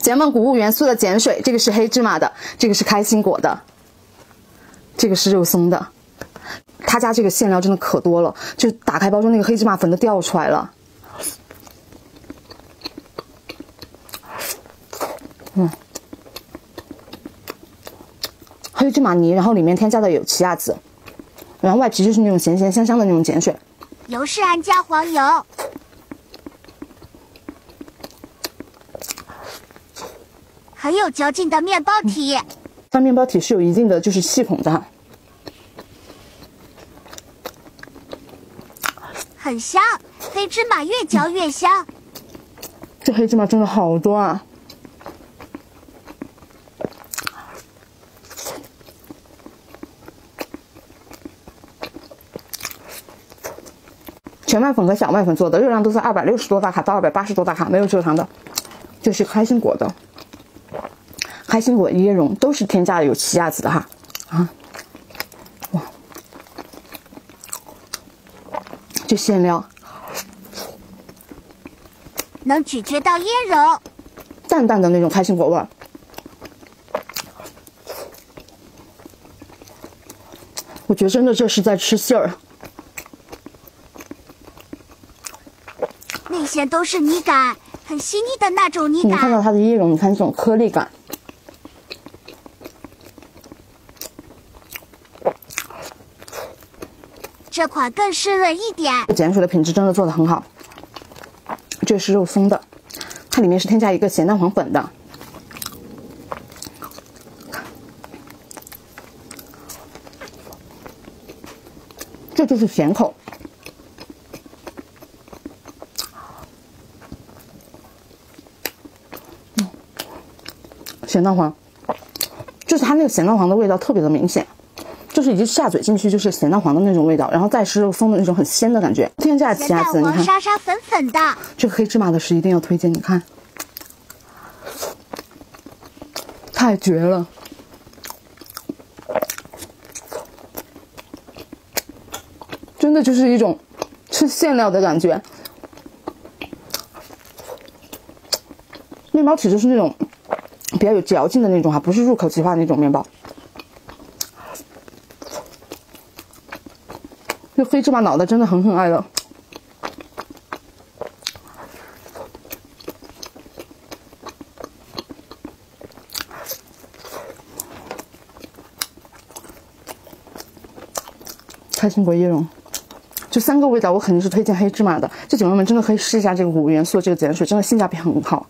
姐妹们，谷物元素的碱水，这个是黑芝麻的，这个是开心果的，这个是肉松的。他家这个馅料真的可多了，就打开包装那个黑芝麻粉都掉出来了。嗯，黑芝麻泥，然后里面添加的有奇亚籽，然后外皮就是那种咸咸香香的那种碱水。油是按加黄油，很有嚼劲的面包体。它面包体是有一定的就是系统的，很香，黑芝麻越嚼越香。这黑芝麻真的好多啊！全麦粉和小麦粉做的，热量都在二百六十多大卡到二百八十多大卡，没有蔗糖的。就是开心果的，开心果椰蓉都是添加了有奇亚籽的哈，啊，哇，这馅料。能咀嚼到椰蓉，淡淡的那种开心果味儿，我觉得真的这是在吃馅儿。那些都是泥感，很细腻的那种泥你看到。它的椰蓉，你看这种颗粒感，这款更湿润一点，碱水的品质真的做的很好。这是肉松的，它里面是添加一个咸蛋黄粉的。这就是咸口，嗯咸蛋黄，就是它那个咸蛋黄的味道特别的明显。就是已经下嘴进去就是咸蛋黄的那种味道，然后再吃肉松的那种很鲜的感觉。添加奇亚籽，你看黄沙沙粉粉的，这个黑芝麻的是一定要推荐，你看，太绝了！真的就是一种吃馅料的感觉。面包体就是那种比较有嚼劲的那种哈，不是入口即化那种面包。这黑芝麻脑袋真的很很爱的。开心果椰蓉，这三个味道我肯定是推荐黑芝麻的。这姐妹们真的可以试一下这个五元素这个碱水，真的性价比很好。